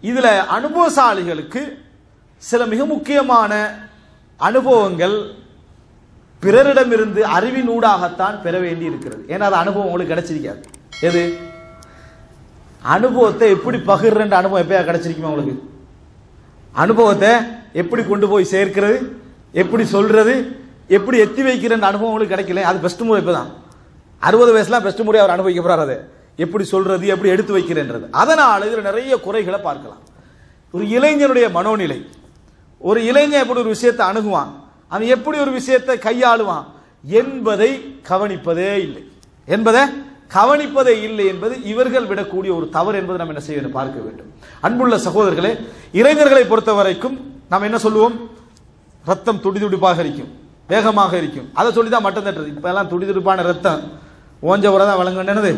இதில் அனுபவசாலிகளுக்கு சில மிக முக்கியமான அனுபவங்கள் பிறரிடமிருந்து அறிவின் ஊடாகத்தான் பெற வேண்டி இருக்கிறது. ஏன்னா அது அனுபவம் உங்களுக்கு கிடைச்சிருக்காது. எது? அனுபவத்தை எப்படி பகிர்றன்ற அனுபவம் எப்பயா கிடைச்சிருக்குமா உங்களுக்கு? அனுபவத்தை எப்படி கொண்டு போய் சேர்க்கிறது? எப்படி சொல்றது? எப்படி எத்தி வைக்கிறன்ற அனுபவம் உங்களுக்கு கிடைக்கல. அது பெஸ்ட் முறை இப்பதான். அறுபது வயசுலாம் பெஸ்ட் முறை அவர் அனுபவிக்க போறாரு எப்படி சொல்றது எப்படி எடுத்து வைக்கிறேன்றது. அதனால் இதில் நிறைய குறைகளை பார்க்கலாம். ஒரு இளைஞனுடைய மனோநிலை. ஒரு இளைஞன் எப்படி ஒரு விஷயத்தை அணுகுவான்? அவன் எப்படி ஒரு விஷயத்தை கையாளுவான்? என்பதை கவனிப்பதே இல்லை. என்பதை கவனிப்பதே இல்லை என்பது இவர்கள் விடக்கூடிய ஒரு தவறு என்பதை நம்ம என்ன செய்ய பார்க்க வேண்டும். அன்புள்ள சகோதரர்களே இளைஞர்களை பொறுத்த வரைக்கும் நாம் என்ன சொல்லுவோம்? ரத்தம் துடிதுடிப்பாக இருக்கும். வேகமாக இருக்கும். அதை சொல்லி தான் மட்டம் தட்டுறது. இப்ப எல்லாம் ரத்தம். ஓஞ்ச உரை தான் வழங்கணுது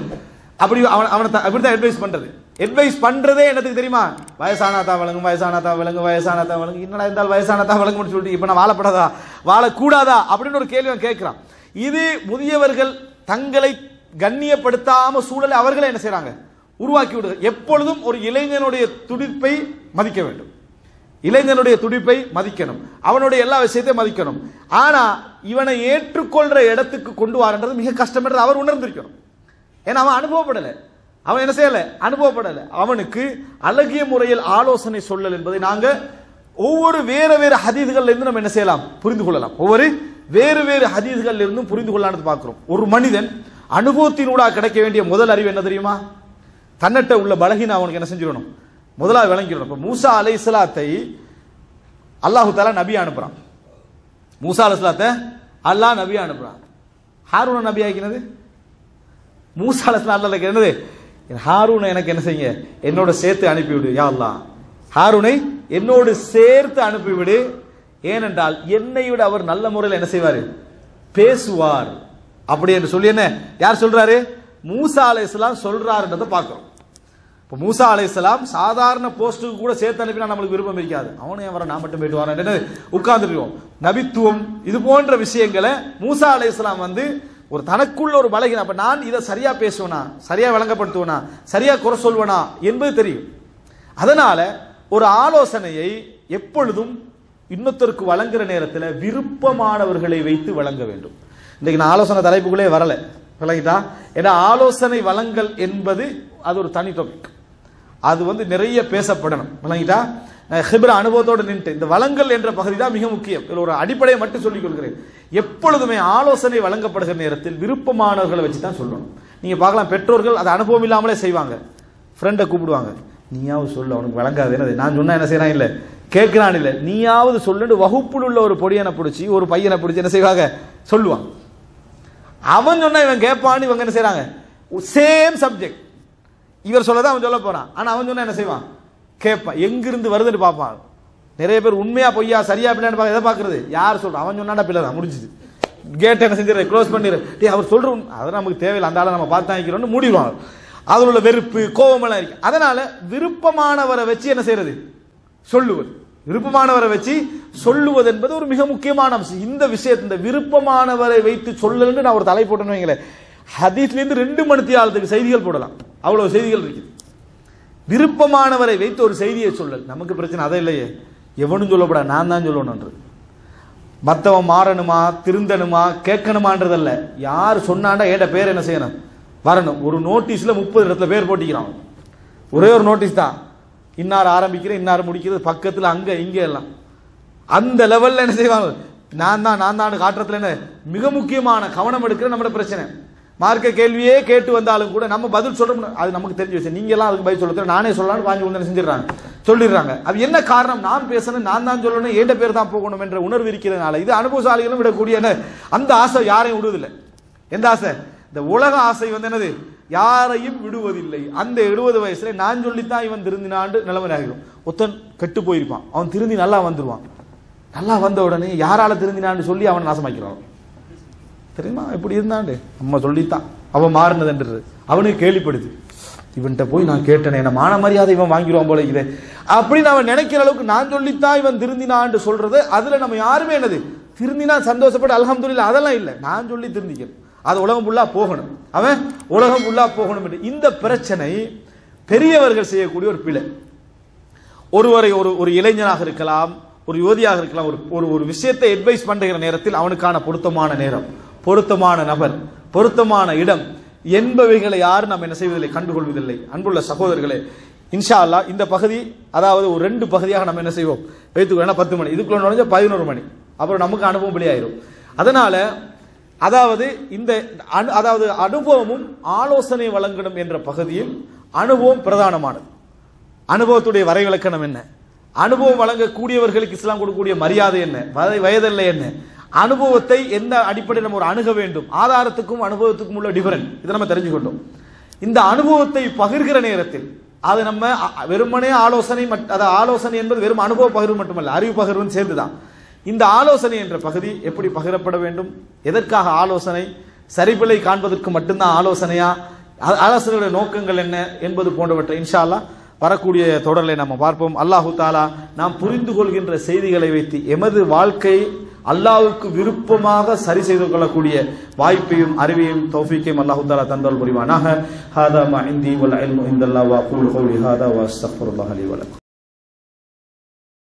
அப்படி அவன் அவனை அப்படி தான் அட்வைஸ் பண்ணுறது அட்வைஸ் பண்றதே என்னத்துக்கு தெரியுமா? வயசானாதா வழங்கும் வயசானாதா வழங்கும் வயசானாதா வழங்கும் என்னடா இருந்தால் வயசானாதா வழங்கும்னு சொல்லிட்டு இப்போ நான் வாழப்படாதா? வாழக்கூடாதா? அப்படின்னு ஒரு கேள்வி அவன் கேட்குறான். இது முதியவர்கள் தங்களை கண்ணியப்படுத்தாம சூழலை அவர்களே என்ன செய்கிறாங்க உருவாக்கி விடுது. எப்பொழுதும் ஒரு இளைஞனுடைய துடிப்பை மதிக்க வேண்டும். இளைஞனுடைய துடிப்பை மதிக்கணும். அவனுடைய எல்லா விஷயத்தையும் மதிக்கணும். ஆனால் இவனை ஏற்றுக்கொள்ற இடத்துக்கு கொண்டு வரன்றது மிக கஷ்டம் என்று அவர் உணர்ந்திருக்கணும். ஏன்னா அவன் அனுபவப்படலை. அவன் என்ன செய்யலை? அனுபவப்படலை. அவனுக்கு அழகிய முறையில் ஆலோசனை சொல்லல் என்பதை நாங்கள் ஒவ்வொரு வேறு வேறு ஹதீதுகள்ல இருந்து நம்ம என்ன செய்யலாம்? புரிந்து கொள்ளலாம். ஒவ்வொரு வேறு வேறு ஹதீதுகள்ல இருந்தும் புரிந்து கொள்ளலாம்னு பார்க்கிறோம். ஒரு மனிதன் அனுபவத்தினூடாக கிடைக்க வேண்டிய முதல் அறிவு என்ன தெரியுமா? தன்னட்ட உள்ள பலகின் அவனுக்கு என்ன செஞ்சிடணும்? முதலாக விளங்கிடணும். இப்போ மூசா அலைஹிஸ்ஸலாத்தை அல்லாஹு தாலா நபி அனுப்புறான். மூசா அலைஹிஸ்ஸலாத்தை அல்லாஹ் நபி அனுப்புறான். ஹாரூன நபி ஆக்கினது? மூசா அலைஹிஸ்ஸலாம் என்னது? ஹாரூனை எனக்கு என்ன செய்யுங்க? என்னோட சேர்த்து அனுப்பிவிடு யா ஹாரூனை என்னோடு சேர்த்து அனுப்பிவிடு. ஏனென்றால் என்னை விட அவர் நல்ல முறையில் என்ன செய்வார்? பேசுவார். அப்படி என்று சொல்லி என்ன? யார் சொல்றாரு? மூசா அலைஹிஸ்ஸலாம் சொல்றாருன்றதை பார்க்கிறோம். இப்போ மூசா அலைஹிஸ்ஸலாம் சாதாரண போஸ்ட்டுக்கு கூட சேர்த்து அனுப்பினா நம்மளுக்கு விருப்பம் இருக்காது. அவனே வர நான் மட்டும் போயிட்டு வரேன். உட்கார்ந்துருக்கோம் நபித்துவம் இது போன்ற விஷயங்களை மூசா அலைஹிஸ்ஸலாம் வந்து ஒரு தனக்குள்ள ஒரு பலகீனம். அப்போ நான் இதை சரியாக பேசுவேனா? சரியாக விளங்கப்படுத்துவேனா? சரியாக குறை சொல்வேனா? என்பது தெரியும். அதனால் ஒரு ஆலோசனையை எப்பொழுதும் இன்னொருத்தருக்கு வழங்குற நேரத்தில் விருப்பமானவர்களை வைத்து வழங்க வேண்டும். இன்றைக்கு நான் ஆலோசனை தலைப்புக்குள்ளே வரலை. விளங்கிட்டா? ஏன்னா ஆலோசனை வழங்கல் என்பது அது ஒரு தனி டாபிக் அது வந்து நிறைய பேசப்படணும். விளங்கிட்டா? ஹிப்ரா அனுபவத்தோடு நின்று இந்த வழங்கல் என்ற பகுதி தான் மிக முக்கியம். இதில் ஒரு அடிப்படையை மட்டும் சொல்லிக் கொள்கிறேன். எப்பொழுதுமே ஆலோசனை வழங்கப்படுகிற நேரத்தில் விருப்பமானவர்களை வச்சு தான் சொல்லணும். நீங்கள் பார்க்கலாம் பெற்றோர்கள் அது அனுபவம் இல்லாமலே செய்வாங்க. ஃப்ரெண்டை கூப்பிடுவாங்க. நீயாவது சொல்லு அவனுக்கு வழங்காது. என்னது? நான் சொன்னால் என்ன செய்யறான்? இல்லை. கேட்கிறான் இல்லை. நீயாவது சொல்லுன்னு வகுப்பில் உள்ள ஒரு பொடியனை பிடிச்சி ஒரு பையனை பிடிச்சி என்ன செய்வாங்க? சொல்லுவான். அவன் சொன்னா இவன் கேட்பான்னு இவங்க என்ன செய்கிறாங்க சேம் சப்ஜெக்ட் இவர் சொல்லதான் அவன் சொல்ல போறான். ஆனால் அவன் சொன்னா என்ன செய்வான்? கேட்பான் எங்கிருந்து வருதுன்னு பார்ப்பான். நிறைய பேர் உண்மையா பொய்யா சரியா பிள்ளைன்னு எதை பார்க்கறது? யார் சொல்றான் அவன் சொன்னாடா பிள்ளை தான் முடிஞ்சுது. கேட் என்ன செஞ்சிரு? க்ளோஸ் பண்ணிடு அவர் சொல்ற அதை அதெல்லாம் நமக்கு தேவையில்லை. அந்த ஆளை நம்ம பார்த்து வாங்கிக்கிறோம்னு மூடிடுவாங்க. அதில் உள்ள வெறுப்பு கோபம் எல்லாம் இருக்கு. அதனால விருப்பமானவரை வச்சு என்ன செய்யறது சொல்லுவது. விருப்பமானவரை வச்சு சொல்லுவது என்பது ஒரு மிக முக்கியமான அம்சம் இந்த விஷயத்தை இந்த விருப்பமானவரை வைத்து சொல்லலன்னு நான் ஒரு தலை போட்டேன்னு வைங்களேன். ஹதீஸ்ல இருந்து ரெண்டு மணி ஆளுக்கு செய்திகள் போடலாம். அவ்வளவு செய்திகள் இருக்குது. விருப்பமானவரை வைத்து ஒரு செய்தியை சொல்லல். நமக்கு பிரச்சனை அதை இல்லையே. எவனும் சொல்லப்படா நான் தான் சொல்லணும்ன்றது மற்றவன் மாறணுமா திருந்தணுமா கேட்கணுமான்றதல்ல. யார் சொன்னாண்டா ஏட பேர் என்ன செய்யணும்? வரணும். ஒரு நோட்டீஸில் முப்பது இடத்துல பேர் போட்டிக்கிறான். ஒரே ஒரு நோட்டீஸ் தான். இன்னார் ஆரம்பிக்கிறேன் இன்னார் முடிக்கிறது பக்கத்தில் அங்கே இங்கே எல்லாம். அந்த லெவலில் என்ன செய்வாங்க? நான் தான் நான் தான் காட்டுறதுல என்ன? மிக முக்கியமான கவனம் எடுக்கிற நம்மளோட பிரச்சனை. மார்க்க கேள்வியே கேட்டு வந்தாலும் கூட நம்ம பதில் சொல்றோம் அது நமக்கு தெரிஞ்ச விஷயம். நீங்கெல்லாம் அதுக்கு பதில் சொல்ல நானே சொல்லலாம்னு பாஞ்சு வந்து செஞ்சிடறாங்க. சொல்லிடுறாங்க. அது என்ன காரணம்? நான் பேசணும் நான் தான் சொல்லணும் ஏண்ட பேர் தான் போகணும் என்ற உணர்வு இருக்கிறதுனால. இது அனுபவசாலிகளும் விடக்கூடிய என்ன? அந்த ஆசை யாரையும் விடுவதில்லை. எந்த ஆசை? இந்த உலக ஆசை வந்து என்னது? யாரையும் விடுவதில்லை. அந்த எழுபது வயசுல நான் சொல்லித்தான் இவன் திருந்தினாண்டு நிலைமை ஆகிடும். ஒத்தன் கெட்டு போயிருப்பான். அவன் திருந்தி நல்லா வந்துருவான். நல்லா வந்த உடனே யாரால திருந்தினான்னு சொல்லி அவனை நாசமாக்கிறான் தெரியுமா? இப்படி இருந்தாண்டு. நம்ம சொல்லித்தான். அவன் மாறினதுன்றது அவனுக்கு கேள்விப்படுது. இவன்கிட்ட போய் நான் கேட்டேன் என்ன மான மரியாதை இவன் வாங்கிடுவான் போல இது அப்படின்னு அவன் நினைக்கிற அளவுக்கு நான் சொல்லித்தான் இவன் திருந்தினான்னு சொல்றது. அதுல நம்ம யாருமே என்னது? திருந்தினா சந்தோஷப்பட்டு அல்ஹம்துலில்லாஹ் அதெல்லாம் இல்லை. நான் சொல்லி திருந்திக்கணும் அது உலகம் ஃபுல்லாக போகணும். அவன் உலகம் ஃபுல்லாக போகணும் என்று. இந்த பிரச்சனை பெரியவர்கள் செய்யக்கூடிய ஒரு பிழை. ஒருவரை ஒரு ஒரு இளைஞனாக இருக்கலாம் ஒரு யுவதியாக இருக்கலாம் ஒரு ஒரு ஒரு விஷயத்தை அட்வைஸ் பண்ணுகிற நேரத்தில் அவனுக்கான பொருத்தமான நேரம். பொருத்தமான நபர் பொருத்தமான இடம் என்பவைகளை யாரும் நாம் என்ன செய்வதில்லை கண்டுகொள்வதில்லை. அன்புள்ள சகோதரர்களே இன்ஷா அல்லாஹ் இந்த பகுதி அதாவது ஒரு ரெண்டு பகுதியாக நம்ம என்ன செய்வோம்? வைத்துக்கோ பத்து மணி. இதுக்குள்ள நுழைஞ்சா பதினோரு மணி. அப்புறம் நமக்கு அனுபவம் வெளியாயிரும். அதனால அதாவது இந்த அனு- அதாவது அனுபவமும் ஆலோசனை வழங்கணும் என்ற பகுதியில் அனுபவம் பிரதானமானது. அனுபவத்துடைய வரைவிலக்கணம் என்ன? அனுபவம் வழங்கக்கூடியவர்களுக்கு இஸ்லாம் கொடுக்கக்கூடிய மரியாதை என்ன? வய- வயதல்ல என்ன? அனுபவத்தை எந்த அடிப்படையில் நம்ம ஒரு அணுக வேண்டும்? ஆதாரத்துக்கும் அனுபவத்துக்கும் உள்ள டிஃபரன்ஸ் இதை நம்ம தெரிஞ்சுக்கொண்டோம் இந்த அனுபவத்தை பகிர்கிற நேரத்தில் அது நம்ம வெறுமனே ஆலோசனை மட்- அது ஆலோசனை என்பது வெறும் அனுபவ பகிர்வு மட்டுமல்ல அறிவு பகிர்வுன்னு சேர்ந்துதான். இந்த ஆலோசனை என்ற பகுதி எப்படி பகிரப்பட வேண்டும்? எதற்காக ஆலோசனை? சரிபிழை காண்பதற்கு மட்டும்தான் ஆலோசனையா? ஆலோசனையுடைய நோக்கங்கள் என்ன என்பது போன்றவற்றை இன்ஷால்லா வரக்கூடிய தொடரை நம்ம பார்ப்போம். அல்லாஹு தாலா நாம் புரிந்து கொள்கின்ற செய்திகளை வைத்து எமது வாழ்க்கை அல்லாவுக்கு விருப்பமாக சரி செய்து கொள்ளக்கூடிய வாய்ப்பையும் அறிவையும் தௌஃபீக்கையும் அல்லாஹு தாலா தந்தால் புரிவானாக. ஹாதா மா இந்தி வல் இல்மு இந்தல்லாஹ் வா அகூலு கௌலி ஹாதா வா அஸ்தக்ஃபிருல்லாஹ் லி வ